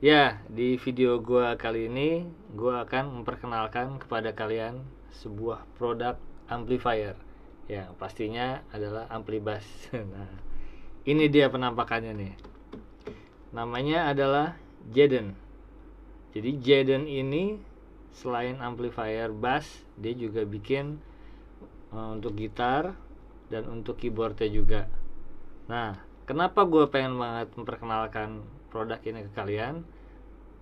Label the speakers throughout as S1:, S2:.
S1: Ya, di video gua kali ini gua akan memperkenalkan kepada kalian sebuah produk amplifier yang pastinya adalah ampli bass. Nah, ini dia penampakannya nih. Namanya adalah Jaden. Jadi Jaden ini selain amplifier bass, dia juga bikin uh, untuk gitar dan untuk keyboardnya juga. Nah, kenapa gue pengen banget memperkenalkan produk ini ke kalian.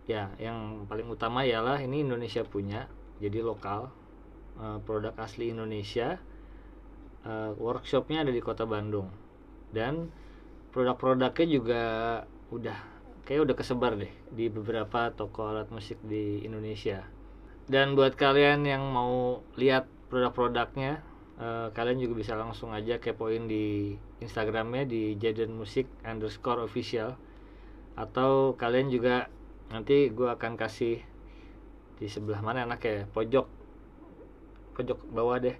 S1: Ya yang paling utama ialah ini Indonesia punya jadi lokal uh, produk asli Indonesia. Uh, workshopnya ada di kota Bandung. Dan produk-produknya juga udah kayak udah kesebar deh di beberapa toko alat musik di Indonesia. Dan buat kalian yang mau lihat produk-produknya uh, kalian juga bisa langsung aja kepoin di Instagramnya di Jaden Musik underscore official atau kalian juga nanti gue akan kasih di sebelah mana enak ya pojok. Pojok bawah deh.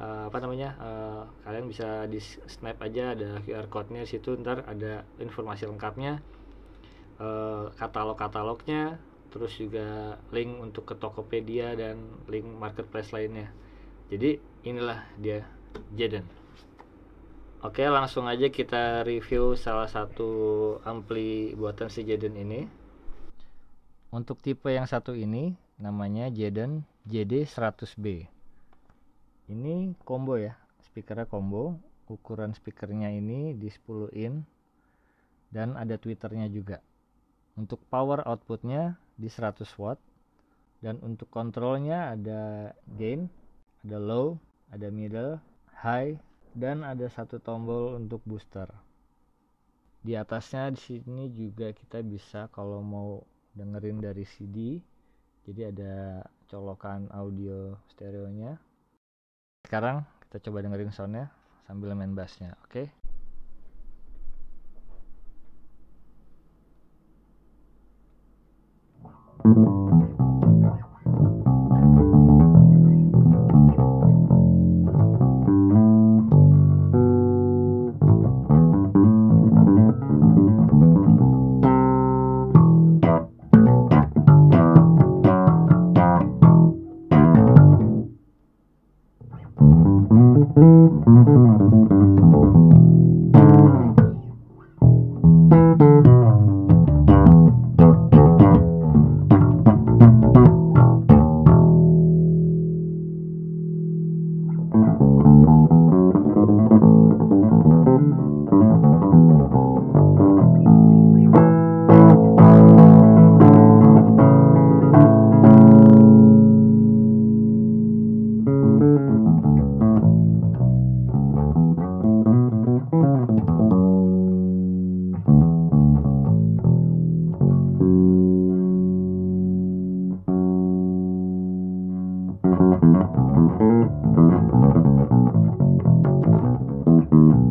S1: Uh, apa namanya? Uh, kalian bisa di snap aja ada QR code-nya situ ntar ada informasi lengkapnya. Uh, katalog-katalognya terus juga link untuk ke Tokopedia dan link marketplace lainnya. Jadi inilah dia Jaden Oke langsung aja kita review salah satu ampli buatan si Jaden ini. Untuk tipe yang satu ini namanya Jaden JD100B Ini combo ya, speakernya combo. Ukuran speakernya ini di 10 in. Dan ada tweeternya juga. Untuk power outputnya di 100 watt. Dan untuk kontrolnya ada gain, ada low, ada middle, high, dan ada satu tombol untuk booster. Di atasnya di sini juga kita bisa kalau mau dengerin dari CD. Jadi ada colokan audio stereonya. Sekarang kita coba dengerin soundnya sambil main bassnya, oke? Okay? Thank you.